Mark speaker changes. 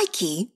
Speaker 1: Nike